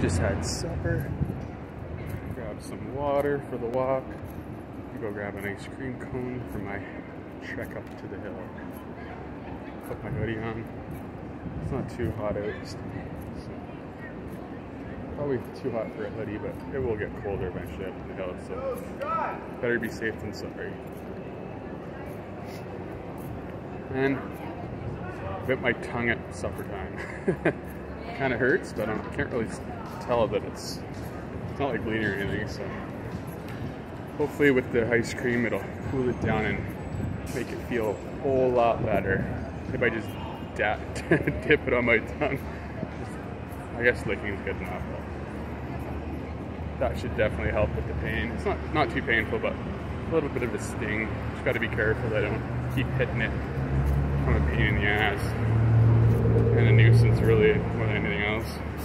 Just had supper. Grab some water for the walk. Go grab an ice cream cone for my trek up to the hill. Put my hoodie on. It's not too hot out. So probably too hot for a hoodie, but it will get colder eventually up the hill. So better be safe than sorry. And bit my tongue at supper time. kind of hurts, but I can't really tell that it's, it's not like bleeding or anything. So hopefully with the ice cream, it'll cool it down and make it feel a whole lot better. If I just dip it on my tongue, I guess licking is good enough. that should definitely help with the pain. It's not not too painful, but a little bit of a sting. Just got to be careful that I don't keep hitting it. Kind of pain in the ass and